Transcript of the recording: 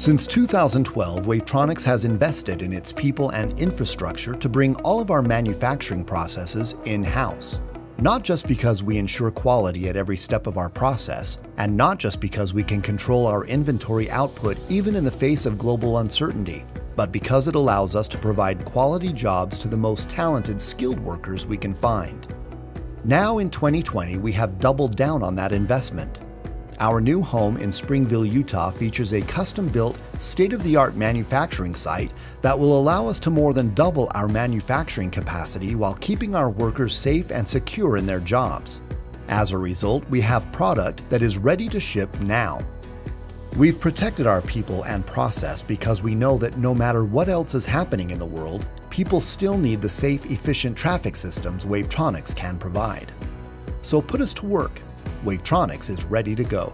Since 2012, Wavetronix has invested in its people and infrastructure to bring all of our manufacturing processes in-house. Not just because we ensure quality at every step of our process, and not just because we can control our inventory output even in the face of global uncertainty, but because it allows us to provide quality jobs to the most talented skilled workers we can find. Now in 2020, we have doubled down on that investment. Our new home in Springville, Utah features a custom-built, state-of-the-art manufacturing site that will allow us to more than double our manufacturing capacity while keeping our workers safe and secure in their jobs. As a result, we have product that is ready to ship now. We've protected our people and process because we know that no matter what else is happening in the world, people still need the safe, efficient traffic systems Wavetronix can provide. So put us to work. Wavetronix is ready to go.